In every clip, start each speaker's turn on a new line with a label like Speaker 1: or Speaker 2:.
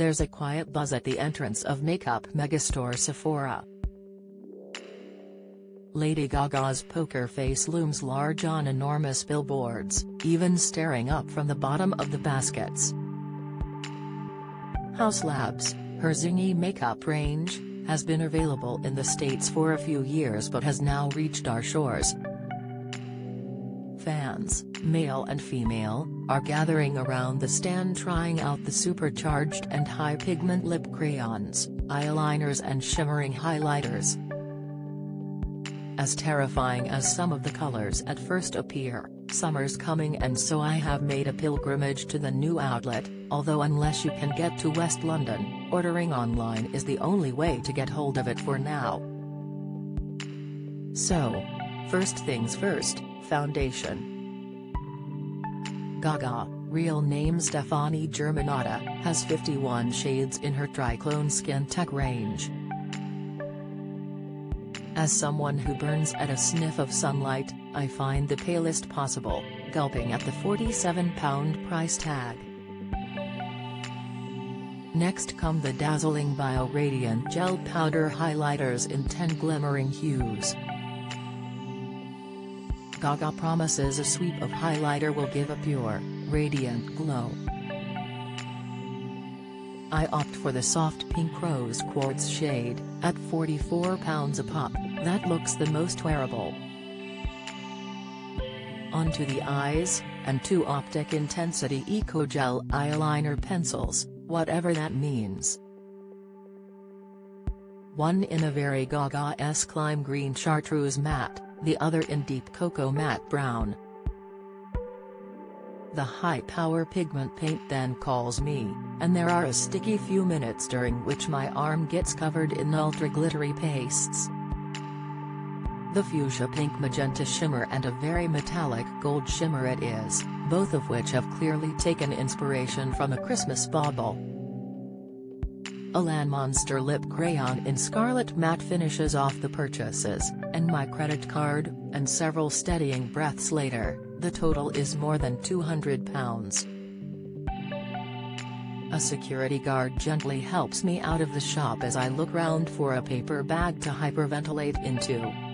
Speaker 1: there's a quiet buzz at the entrance of makeup megastore Sephora. Lady Gaga's poker face looms large on enormous billboards, even staring up from the bottom of the baskets. Haus Labs, her zingy makeup range, has been available in the States for a few years but has now reached our shores. Fans, male and female, are gathering around the stand trying out the supercharged and high pigment lip crayons, eyeliners and shimmering highlighters. As terrifying as some of the colors at first appear, summer's coming and so I have made a pilgrimage to the new outlet, although unless you can get to West London, ordering online is the only way to get hold of it for now. So. First things first, foundation. Gaga, real name Stefani Germanotta, has 51 shades in her Triclone Skin Tech range. As someone who burns at a sniff of sunlight, I find the palest possible, gulping at the £47 price tag. Next come the dazzling Bio Radiant Gel Powder Highlighters in 10 glimmering hues. Gaga promises a sweep of highlighter will give a pure, radiant glow. I opt for the soft pink rose quartz shade, at £44 a pop, that looks the most wearable. Onto the eyes, and two Optic Intensity Eco Gel Eyeliner Pencils, whatever that means. One in a very Gaga-esque lime green chartreuse matte, the other in deep cocoa matte brown. The high-power pigment paint then calls me, and there are a sticky few minutes during which my arm gets covered in ultra-glittery pastes. The fuchsia pink magenta shimmer and a very metallic gold shimmer it is, both of which have clearly taken inspiration from a Christmas bauble. Elan Monster Lip Crayon in Scarlet Matte finishes off the purchases, and my credit card, and several steadying breaths later, the total is more than £200. A security guard gently helps me out of the shop as I look round for a paper bag to hyperventilate into.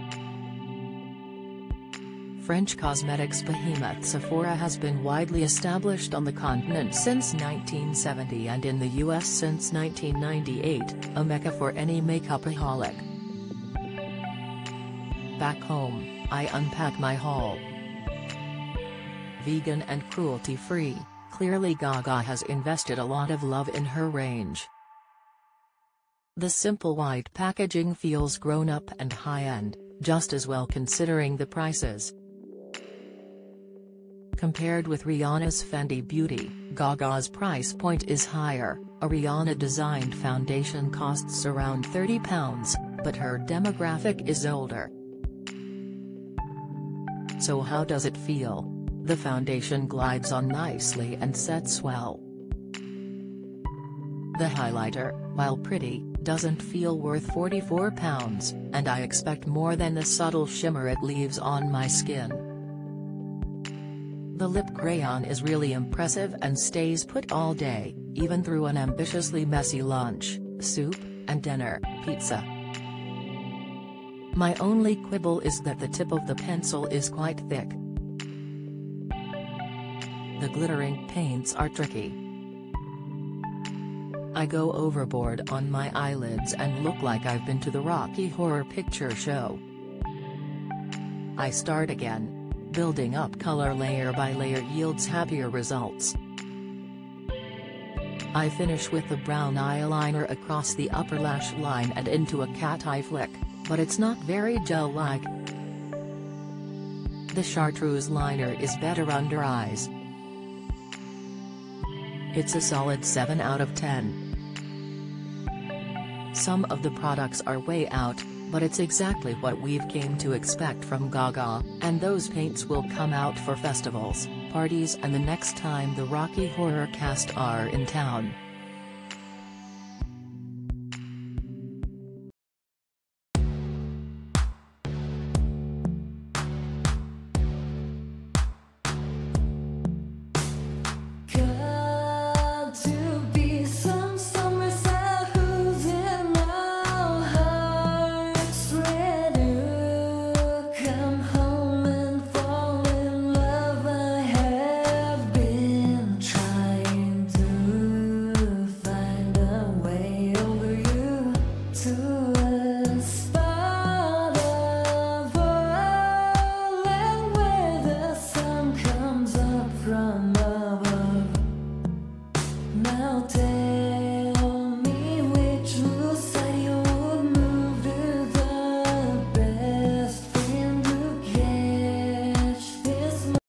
Speaker 1: French cosmetics behemoth Sephora has been widely established on the continent since 1970 and in the US since 1998, a mecca for any makeupaholic. Back home, I unpack my haul. Vegan and cruelty-free, clearly Gaga has invested a lot of love in her range. The simple white packaging feels grown-up and high-end, just as well considering the prices. Compared with Rihanna's Fenty Beauty, Gaga's price point is higher, a Rihanna-designed foundation costs around £30, but her demographic is older. So how does it feel? The foundation glides on nicely and sets well. The highlighter, while pretty, doesn't feel worth £44, and I expect more than the subtle shimmer it leaves on my skin. The lip crayon is really impressive and stays put all day, even through an ambitiously messy lunch, soup, and dinner, pizza. My only quibble is that the tip of the pencil is quite thick. The glittering paints are tricky. I go overboard on my eyelids and look like I've been to the Rocky Horror Picture Show. I start again, Building up color layer by layer yields happier results. I finish with the brown eyeliner across the upper lash line and into a cat eye flick, but it's not very gel-like. The chartreuse liner is better under eyes. It's a solid 7 out of 10. Some of the products are way out, but it's exactly what we've came to expect from Gaga, and those paints will come out for festivals, parties and the next time the Rocky Horror cast are in town. Unstoppable.